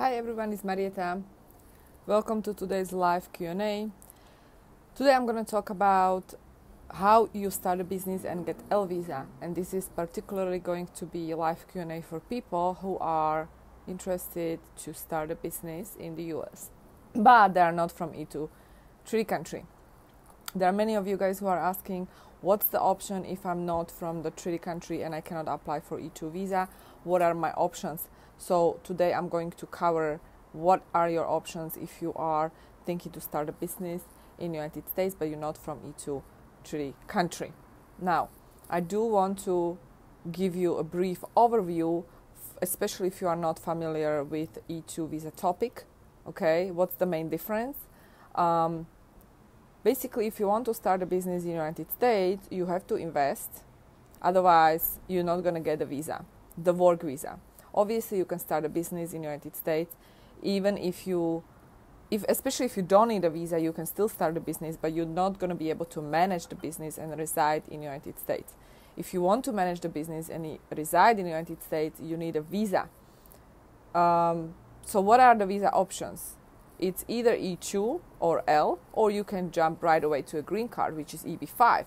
Hi everyone, it's Marieta. Welcome to today's live Q&A. Today I'm going to talk about how you start a business and get L visa, and this is particularly going to be a live Q&A for people who are interested to start a business in the US, but they are not from E2 treaty country. There are many of you guys who are asking, what's the option if I'm not from the treaty country and I cannot apply for E2 visa? What are my options? So today I'm going to cover what are your options if you are thinking to start a business in United States but you're not from E2 treaty country. Now, I do want to give you a brief overview especially if you are not familiar with E2 visa topic. Okay, what's the main difference? Um, basically, if you want to start a business in United States, you have to invest. Otherwise, you're not going to get a visa, the work visa obviously you can start a business in united states. Even if you if especially if you don't need a visa you can still start a business but you're not going to be able to manage the business and reside in united states. If you want to manage the business and reside in the united states you need a visa. Um, so what are the visa options? It's either e2 or l or you can jump right away to a green card which is eb5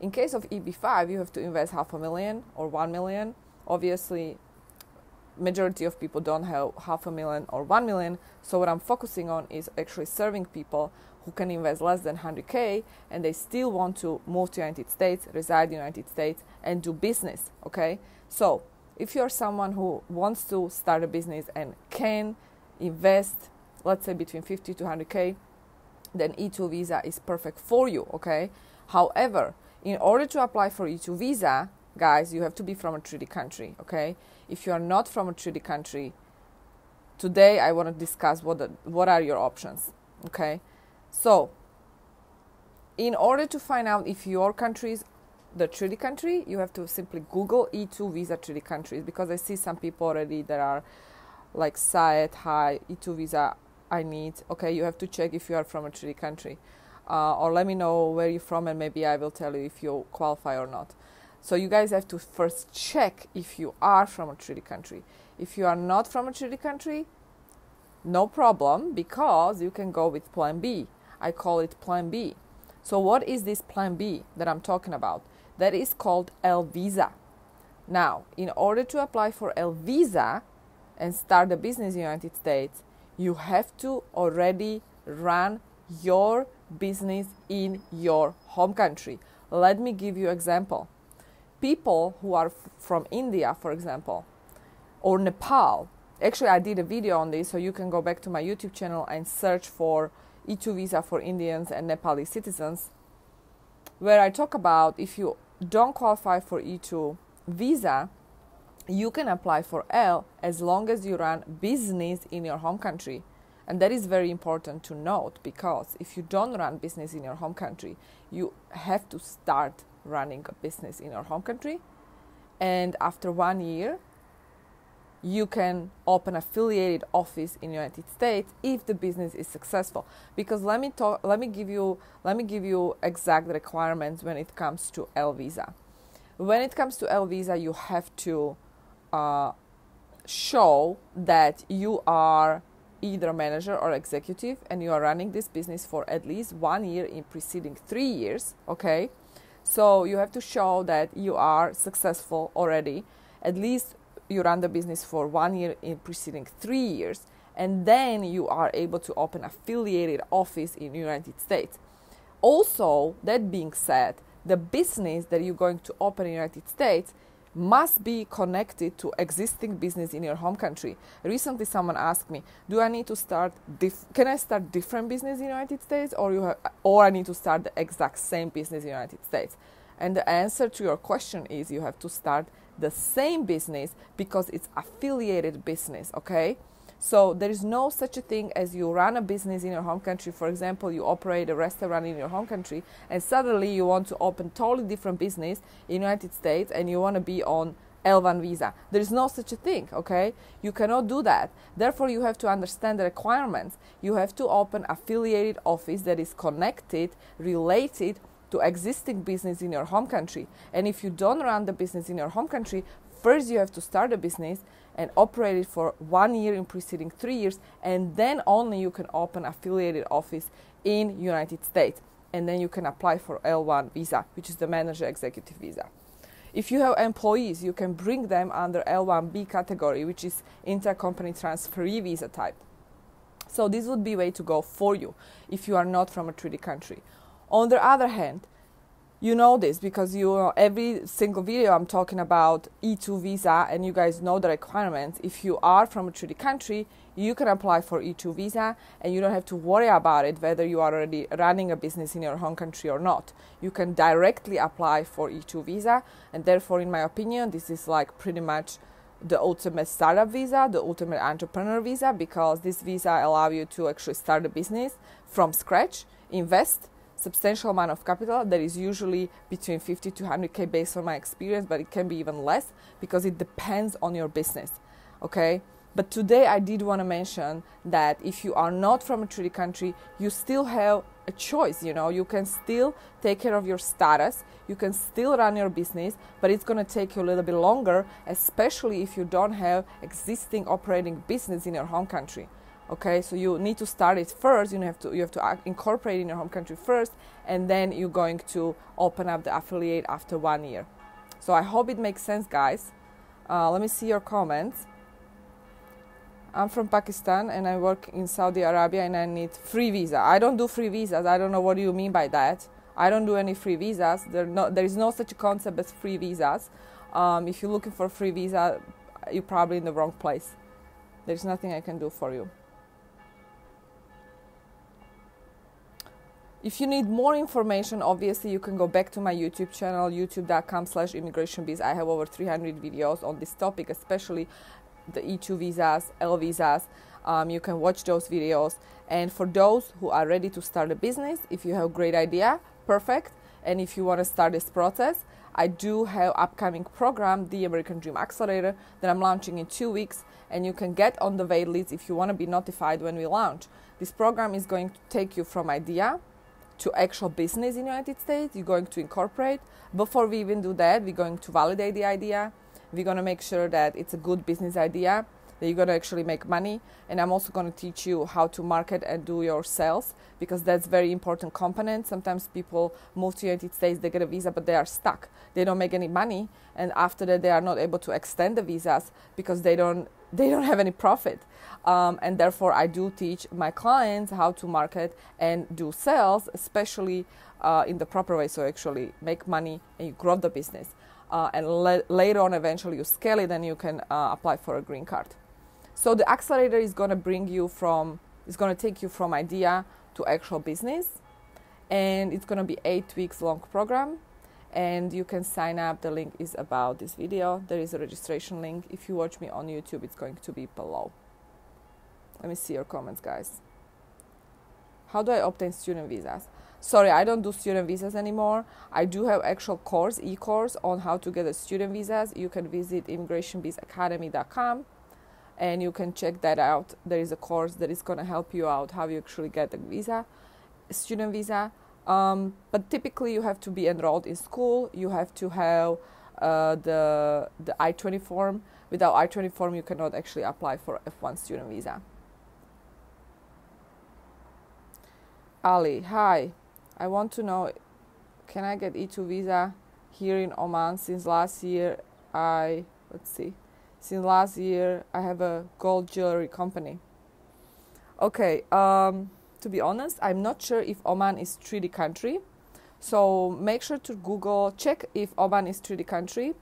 in case of eb5 you have to invest half a million or one million. Obviously majority of people don't have half a million or 1 million. So what i'm focusing on is actually serving people who can invest less than 100k and they still want to move to united states reside in united states and do business okay? So if you're someone who wants to start a business and can invest let's say between 50 to 100k then e2 visa is perfect for you okay? However in order to apply for e2 visa guys, you have to be from a treaty country, okay? If you are not from a treaty country, today I want to discuss what the, what are your options, okay? So, in order to find out if your country is the treaty country, you have to simply Google E2 visa treaty countries because I see some people already that are like SAED, hi, E2 visa I need. Okay, you have to check if you are from a treaty country. Uh, or let me know where you're from and maybe I will tell you if you qualify or not. So you guys have to first check if you are from a treaty country. If you are not from a treaty country, no problem because you can go with plan B. I call it plan B. So what is this plan B that I'm talking about? That is called L visa. Now, in order to apply for L visa and start a business in the United States, you have to already run your business in your home country. Let me give you example people who are from India, for example, or Nepal. Actually, I did a video on this, so you can go back to my YouTube channel and search for E2 visa for Indians and Nepali citizens, where I talk about if you don't qualify for E2 visa, you can apply for L as long as you run business in your home country. And that is very important to note because if you don't run business in your home country, you have to start running a business in your home country. And after one year, you can open affiliated office in United States if the business is successful. Because let me talk, let me give you let me give you exact requirements when it comes to L visa. When it comes to L visa, you have to uh, show that you are either manager or executive and you are running this business for at least one year in preceding three years. Okay so you have to show that you are successful already. At least you run the business for one year in preceding three years, and then you are able to open affiliated office in United States. Also, that being said, the business that you're going to open in United States must be connected to existing business in your home country. Recently, someone asked me, "Do I need to start? Can I start different business in the United States, or you have, or I need to start the exact same business in the United States?" And the answer to your question is you have to start the same business because it's affiliated business. Okay. So there is no such a thing as you run a business in your home country. For example, you operate a restaurant in your home country, and suddenly you want to open totally different business in United States, and you want to be on L1 visa. There is no such a thing, okay? You cannot do that. Therefore, you have to understand the requirements. You have to open affiliated office that is connected, related to existing business in your home country. And if you don't run the business in your home country, first you have to start a business and operate it for one year in preceding three years, and then only you can open affiliated office in United States, and then you can apply for L1 visa, which is the manager executive visa. If you have employees, you can bring them under L1B category, which is intercompany transferee visa type. So this would be way to go for you if you are not from a treaty country. On the other hand, you know this because you know, every single video I'm talking about E2 visa and you guys know the requirements. If you are from a treaty country, you can apply for E2 visa and you don't have to worry about it whether you are already running a business in your home country or not. You can directly apply for E2 visa and therefore in my opinion this is like pretty much the ultimate startup visa, the ultimate entrepreneur visa because this visa allow you to actually start a business from scratch, invest substantial amount of capital that is usually between 50 to 100k based on my experience but it can be even less because it depends on your business okay? But today i did want to mention that if you are not from a treaty country you still have a choice you know? You can still take care of your status you can still run your business but it's going to take you a little bit longer especially if you don't have existing operating business in your home country okay so you need to start it first. You have to you have to incorporate in your home country first and then you're going to open up the affiliate after one year. So i hope it makes sense guys. Uh, let me see your comments. I'm from pakistan and i work in saudi arabia and i need free visa. I don't do free visas. I don't know what you mean by that. I don't do any free visas. There, no, there is no such a concept as free visas. Um, if you're looking for free visa you're probably in the wrong place. There's nothing i can do for you If you need more information, obviously you can go back to my YouTube channel, youtube.com slash. I have over 300 videos on this topic, especially the E2 visas, L visas. Um, you can watch those videos. And for those who are ready to start a business, if you have a great idea, perfect. And if you want to start this process, I do have upcoming program, the American Dream Accelerator, that I'm launching in two weeks. And you can get on the wait list if you want to be notified when we launch. This program is going to take you from idea to actual business in United States. You're going to incorporate. Before we even do that, we're going to validate the idea. We're going to make sure that it's a good business idea, that you're going to actually make money. And I'm also going to teach you how to market and do your sales because that's very important component. Sometimes people move to United States, they get a visa, but they are stuck. They don't make any money, and after that, they are not able to extend the visas because they don't they don't have any profit. Um, and therefore, I do teach my clients how to market and do sales, especially uh, in the proper way. So, actually, make money and you grow the business. Uh, and le- later on, eventually, you scale it and you can uh, apply for a green card. So, the accelerator is going to bring you from, is going to take you from idea to actual business. And it's going to be eight weeks long program and you can sign up. The link is about this video. There is a registration link. If you watch me on youtube it's going to be below. Let me see your comments guys. How do i obtain student visas? Sorry i don't do student visas anymore. I do have actual course e-course on how to get a student visas. You can visit immigrationbizacademy.com and you can check that out. There is a course that is going to help you out how you actually get a visa student visa um, but typically, you have to be enrolled in school. You have to have uh, the the I twenty form. Without I twenty form, you cannot actually apply for F one student visa. Ali, hi. I want to know, can I get E two visa here in Oman? Since last year, I let's see. Since last year, I have a gold jewelry company. Okay. Um, to be honest. I'm not sure if Oman is treaty country. So make sure to Google, check if Oman is treaty country.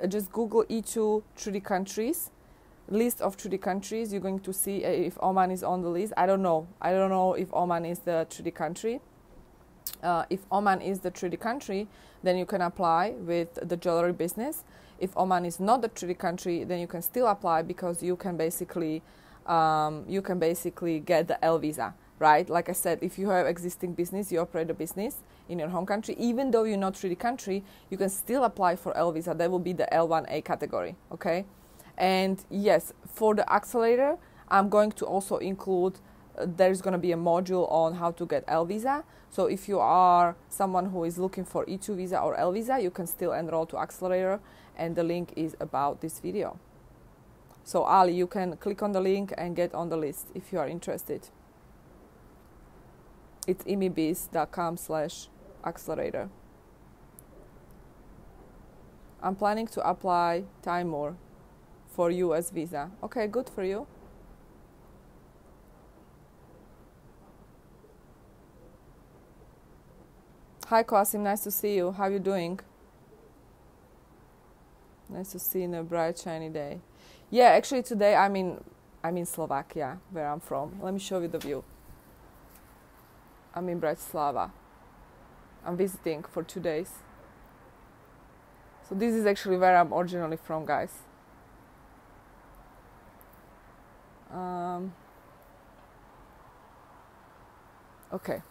Uh, just Google E2 treaty countries, list of treaty countries. You're going to see uh, if Oman is on the list. I don't know. I don't know if Oman is the treaty country. Uh, if Oman is the treaty country, then you can apply with the jewelry business. If Oman is not the treaty country, then you can still apply because you can basically um, you can basically get the L visa right? Like I said, if you have existing business, you operate a business in your home country, even though you're not treaty country, you can still apply for L visa. That will be the L1A category, okay? And yes, for the accelerator, I'm going to also include uh, there's going to be a module on how to get L visa. So if you are someone who is looking for E2 visa or L visa, you can still enroll to accelerator, and the link is about this video. So Ali, you can click on the link and get on the list if you are interested. It's immibiz.com slash accelerator. I'm planning to apply Timor for US visa. Okay, good for you. Hi Qasim, nice to see you. How are you doing? Nice to see you in a bright shiny day. Yeah, actually today I'm in I'm in Slovakia, where I'm from. Let me show you the view. I'm in Bratislava. I'm visiting for two days. So this is actually where I'm originally from, guys. Um, okay.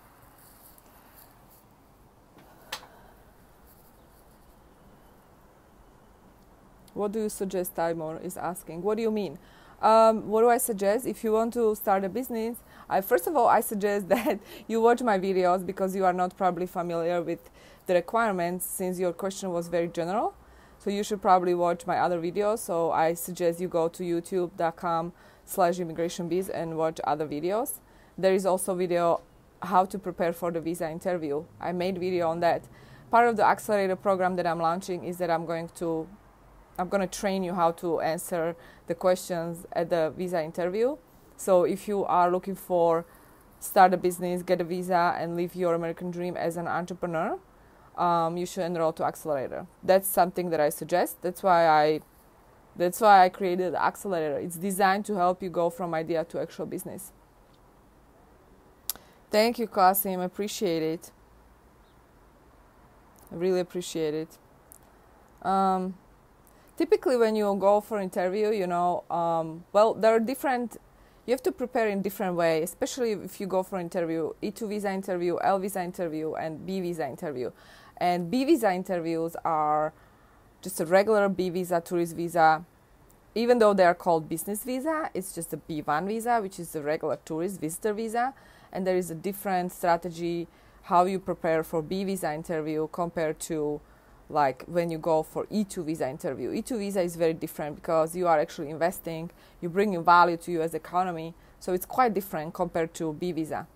What do you suggest, Timor is asking. What do you mean? Um, what do I suggest? If you want to start a business, I first of all I suggest that you watch my videos because you are not probably familiar with the requirements since your question was very general. So you should probably watch my other videos. So I suggest you go to youtube.com slash immigrationbiz and watch other videos. There is also video how to prepare for the visa interview. I made video on that. Part of the accelerator program that I'm launching is that I'm going to I'm going to train you how to answer the questions at the visa interview. So if you are looking for start a business, get a visa, and live your American dream as an entrepreneur, um, you should enroll to Accelerator. That's something that I suggest. That's why I that's why I created Accelerator. It's designed to help you go from idea to actual business. Thank you, Kasim. Appreciate it. I really appreciate it. Um, typically when you go for interview you know um, well there are different you have to prepare in different way especially if you go for interview e2 visa interview l visa interview and b visa interview. And b visa interviews are just a regular b visa tourist visa. Even though they are called business visa it's just a b1 visa which is a regular tourist visitor visa. And there is a different strategy how you prepare for b visa interview compared to like when you go for E2 visa interview. E2 visa is very different because you are actually investing, you bringing value to US economy, so it's quite different compared to B visa.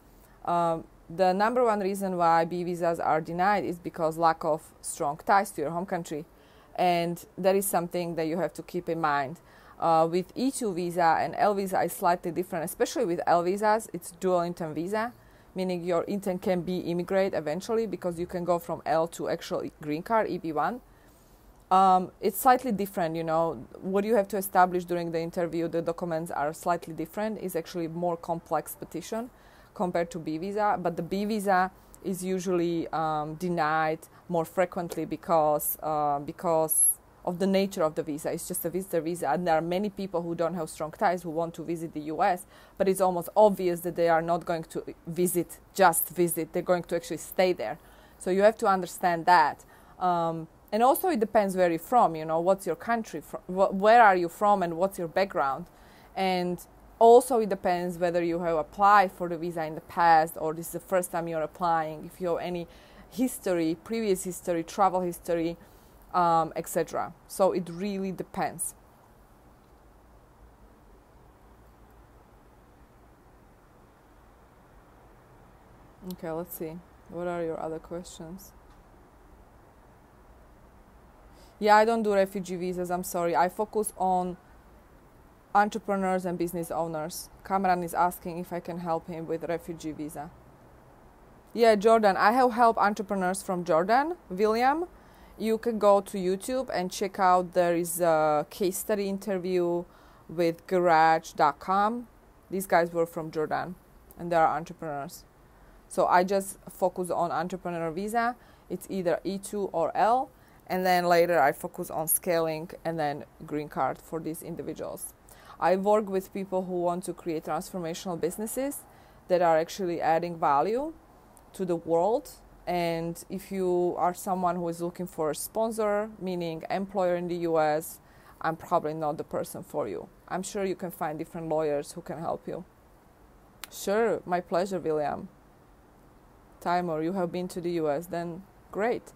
Um, the number one reason why B visas are denied is because lack of strong ties to your home country, and that is something that you have to keep in mind. Uh, with E2 visa and L visa is slightly different, especially with L visas, it's dual intent visa meaning your intent can be immigrate eventually because you can go from L to actual green card EB1. Um, it's slightly different, you know. What you have to establish during the interview, the documents are slightly different. It's actually more complex petition compared to B visa, but the B visa is usually um, denied more frequently because uh, because of the nature of the visa. It's just a visitor visa, and there are many people who don't have strong ties who want to visit the U.S. But it's almost obvious that they are not going to visit, just visit. They're going to actually stay there. So you have to understand that. Um, and also, it depends where you're from. You know, what's your country? Wh- where are you from, and what's your background? And also, it depends whether you have applied for the visa in the past or this is the first time you're applying. If you have any history, previous history, travel history um, etc. So it really depends. Okay, let's see. What are your other questions? Yeah, I don't do refugee visas. I'm sorry. I focus on entrepreneurs and business owners. Cameron is asking if I can help him with refugee visa. Yeah, Jordan. I have helped entrepreneurs from Jordan, William, you can go to YouTube and check out there is a case study interview with garage.com. These guys were from Jordan and they are entrepreneurs. So I just focus on entrepreneur visa. It's either E2 or L. And then later I focus on scaling and then green card for these individuals. I work with people who want to create transformational businesses that are actually adding value to the world and if you are someone who is looking for a sponsor, meaning employer in the US, I'm probably not the person for you. I'm sure you can find different lawyers who can help you. Sure, my pleasure, William. Timor, you have been to the US, then great.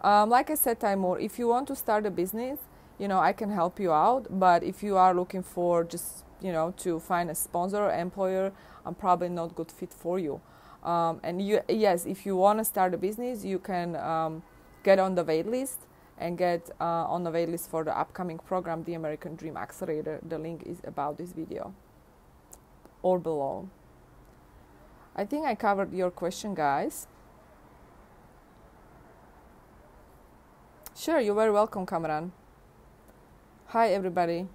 Um, like I said, Timor, if you want to start a business, you know, I can help you out. But if you are looking for just, you know, to find a sponsor or employer, I'm probably not good fit for you. Um, and you, yes, if you want to start a business, you can um, get on the wait list and get uh, on the wait list for the upcoming program, the American Dream Accelerator. The link is about this video or below. I think I covered your question, guys. Sure, you're very welcome, Cameron. Hi, everybody.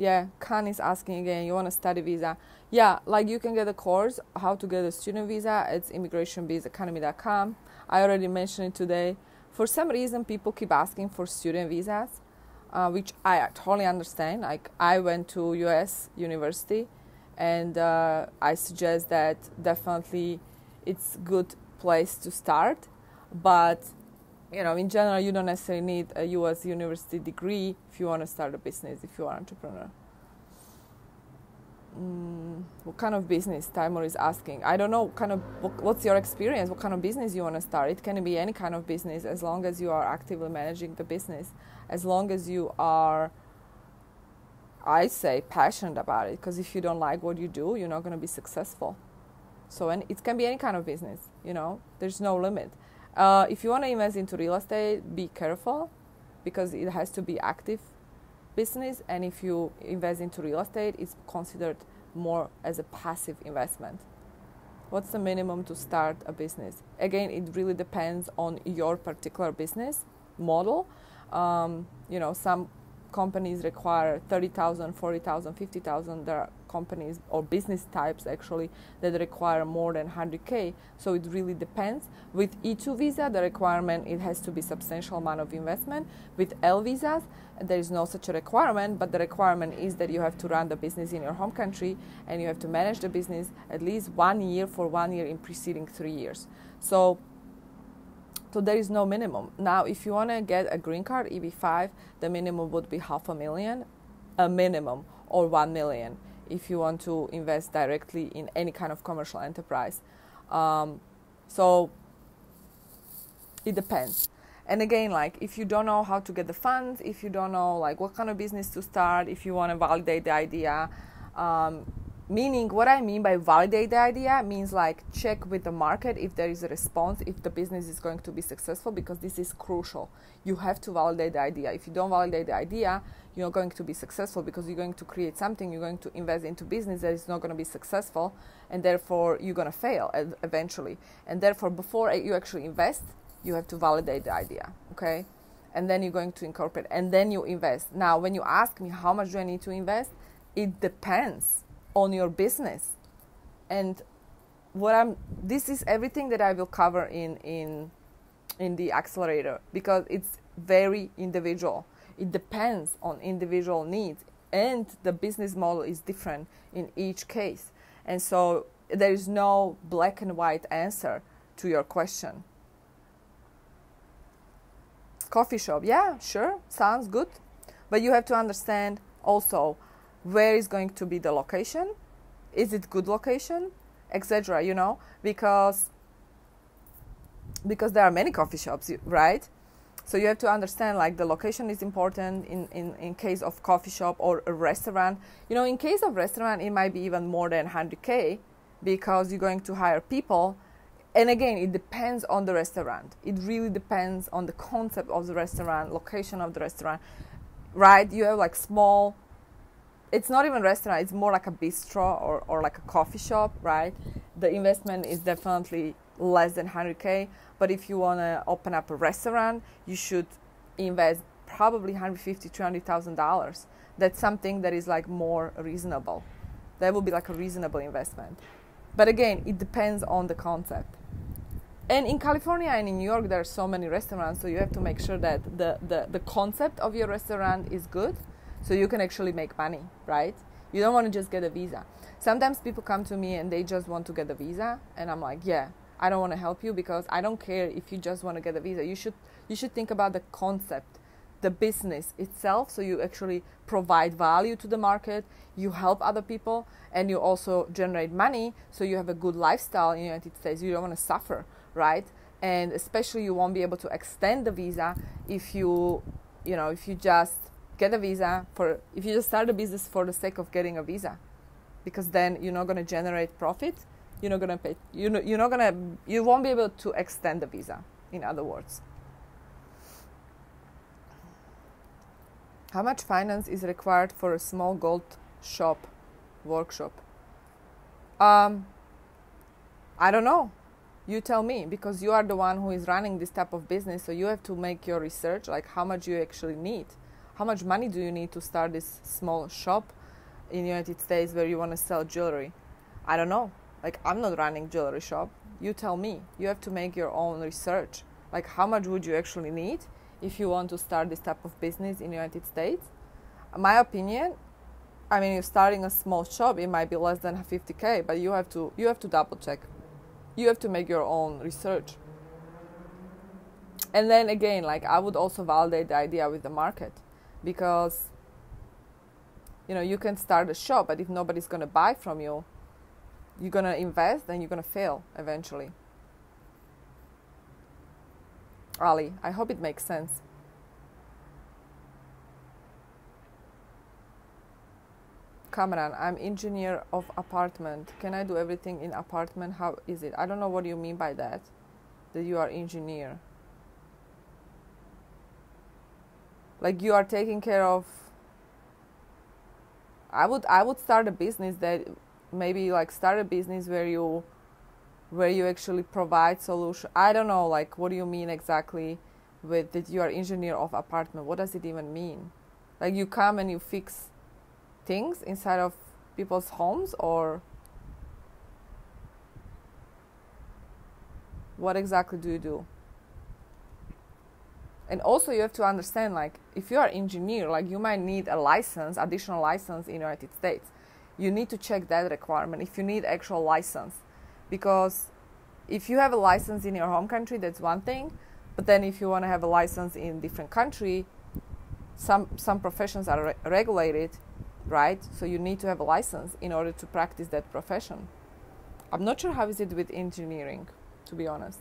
Yeah, Khan is asking again, you want a study visa? Yeah, like you can get a course, how to get a student visa. It's immigrationbizacademy.com. I already mentioned it today. For some reason, people keep asking for student visas, uh, which I totally understand. Like I went to U.S. university, and uh, I suggest that definitely it's good place to start but you know, in general, you don't necessarily need a U.S. university degree if you want to start a business, if you are an entrepreneur. Mm, what kind of business? Timur is asking. I don't know. Kind of. What, what's your experience? What kind of business you want to start? It can be any kind of business, as long as you are actively managing the business, as long as you are. I say passionate about it, because if you don't like what you do, you're not going to be successful. So, and it can be any kind of business. You know, there's no limit uh, if you want to invest into real estate, be careful because it has to be active business. And if you invest into real estate, it's considered more as a passive investment. What's the minimum to start a business? Again, it really depends on your particular business model. Um, you know, some companies require 30,000, 40,000, 50,000. There are companies or business types actually that require more than 100k. So it really depends. With E2 visa, the requirement it has to be substantial amount of investment. With L visas, there is no such a requirement, but the requirement is that you have to run the business in your home country and you have to manage the business at least one year for one year in preceding three years. So so there is no minimum. Now, if you want to get a green card, EB5, the minimum would be half a million, a minimum, or one million if you want to invest directly in any kind of commercial enterprise. Um, so it depends. And again, like if you don't know how to get the funds, if you don't know like what kind of business to start, if you want to validate the idea, um, meaning what i mean by validate the idea means like check with the market if there is a response if the business is going to be successful because this is crucial. You have to validate the idea. If you don't validate the idea you're not going to be successful because you're going to create something you're going to invest into business that is not going to be successful and therefore you're going to fail eventually. And therefore before you actually invest you have to validate the idea okay? And then you're going to incorporate and then you invest. Now when you ask me how much do i need to invest it depends on your business. And what i'm this is everything that i will cover in in in the accelerator because it's very individual. It depends on individual needs and the business model is different in each case. And so there is no black and white answer to your question. Coffee shop yeah sure sounds good. But you have to understand also where is going to be the location? Is it good location? Etc you know? Because because there are many coffee shops right? So you have to understand like the location is important in, in, in case of coffee shop or a restaurant. You know in case of restaurant it might be even more than 100k because you're going to hire people. And again it depends on the restaurant. It really depends on the concept of the restaurant location of the restaurant right? You have like small it's not even restaurant it's more like a bistro or, or like a coffee shop right? The investment is definitely less than 100k but if you want to open up a restaurant you should invest probably 150 200000 dollars. That's something that is like more reasonable. That would be like a reasonable investment. But again it depends on the concept. And in california and in new york there are so many restaurants so you have to make sure that the, the, the concept of your restaurant is good so you can actually make money, right? You don't want to just get a visa. Sometimes people come to me and they just want to get a visa, and I'm like, yeah, I don't want to help you because I don't care if you just want to get a visa. You should you should think about the concept, the business itself. So you actually provide value to the market, you help other people, and you also generate money. So you have a good lifestyle in the United States. You don't want to suffer, right? and especially you won't be able to extend the visa if you you know if you just get a visa for if you just start a business for the sake of getting a visa because then you're not going to generate profit you're not going to pay you know, you're not going to you won't be able to extend the visa in other words. How much finance is required for a small gold shop workshop? Um, i don't know. You tell me because you are the one who is running this type of business so you have to make your research like how much you actually need how much money do you need to start this small shop in united states where you want to sell jewelry? I don't know. Like i'm not running jewelry shop. You tell me. You have to make your own research. Like how much would you actually need if you want to start this type of business in united states? My opinion i mean you're starting a small shop it might be less than 50k but you have to you have to double check. You have to make your own research. And then again like i would also validate the idea with the market because you know you can start a shop but if nobody's going to buy from you you're going to invest and you're going to fail eventually ali i hope it makes sense Cameron, I'm engineer of apartment. Can I do everything in apartment? How is it? I don't know what you mean by that. That you are engineer. Like you are taking care of I would I would start a business that maybe like start a business where you where you actually provide solution. I don't know like what do you mean exactly with that you are engineer of apartment. What does it even mean? Like you come and you fix things inside of people's homes or what exactly do you do and also you have to understand like if you are engineer like you might need a license additional license in united states you need to check that requirement if you need actual license because if you have a license in your home country that's one thing but then if you want to have a license in different country some some professions are re- regulated right? So you need to have a license in order to practice that profession. I'm not sure how is it with engineering, to be honest.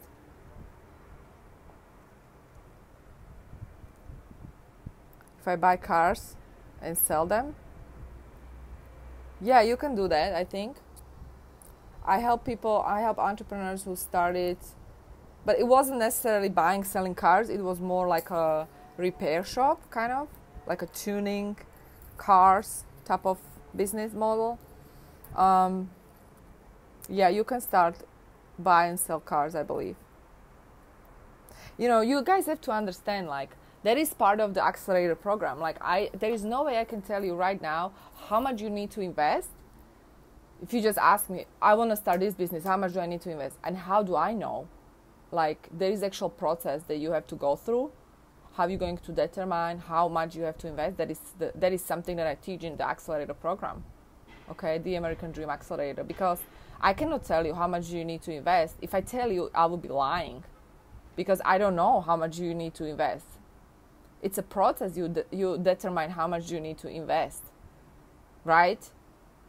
I buy cars and sell them, yeah, you can do that, I think. I help people, I help entrepreneurs who started, but it wasn't necessarily buying, selling cars, it was more like a repair shop, kind of, like a tuning cars type of business model, um, yeah, you can start buy and sell cars, I believe. You know, you guys have to understand like that is part of the accelerator program. Like I there is no way I can tell you right now how much you need to invest. If you just ask me, I want to start this business, how much do I need to invest? And how do I know? Like there is actual process that you have to go through how are you going to determine how much you have to invest that is the, that is something that i teach in the accelerator program okay the american dream accelerator because i cannot tell you how much you need to invest if i tell you i will be lying because i don't know how much you need to invest it's a process you de- you determine how much you need to invest right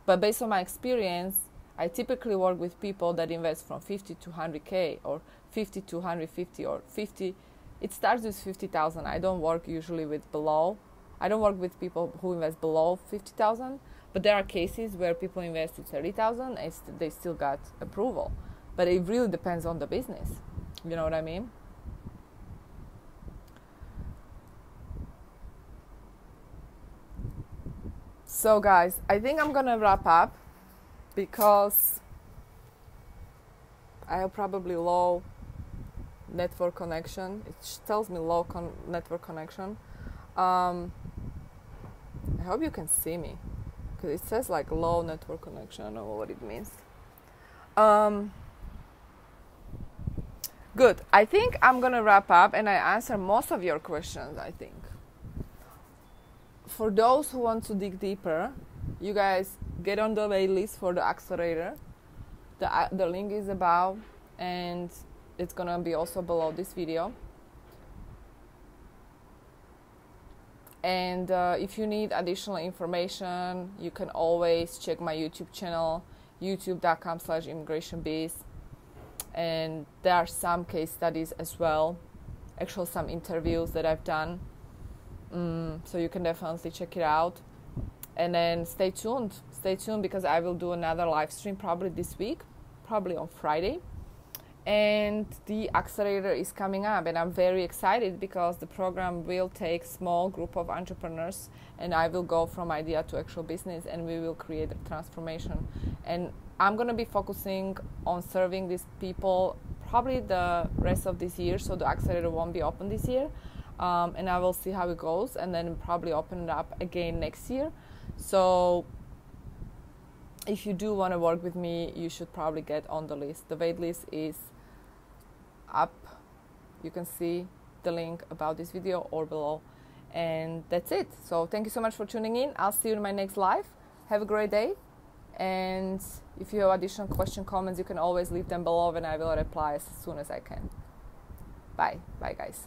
but based on my experience i typically work with people that invest from 50 to 100k or 50 to 150 or 50 it starts with 50,000. I don't work usually with below. I don't work with people who invest below 50,000, but there are cases where people invested 30,000 and they still got approval. But it really depends on the business. You know what I mean? So, guys, I think I'm gonna wrap up because I have probably low network connection. It tells me low con- network connection. Um, I hope you can see me because it says like low network connection. I don't know what it means. Um, good. I think I'm gonna wrap up and I answer most of your questions. I think. For those who want to dig deeper, you guys get on the wait list for the accelerator. The, uh, the link is above and it's gonna be also below this video and uh, if you need additional information you can always check my youtube channel youtube.com slash immigration and there are some case studies as well, actual some interviews that I've done. Mm, so you can definitely check it out. And then stay tuned. Stay tuned because I will do another live stream probably this week, probably on Friday. And the accelerator is coming up, and I'm very excited because the program will take small group of entrepreneurs, and I will go from idea to actual business, and we will create a transformation. And I'm gonna be focusing on serving these people probably the rest of this year, so the accelerator won't be open this year, um, and I will see how it goes, and then probably open it up again next year. So if you do want to work with me, you should probably get on the list. The wait list is up. You can see the link about this video or below. And that's it. So thank you so much for tuning in. I'll see you in my next live. Have a great day. And if you have additional question comments, you can always leave them below and I will reply as soon as I can. Bye. Bye guys.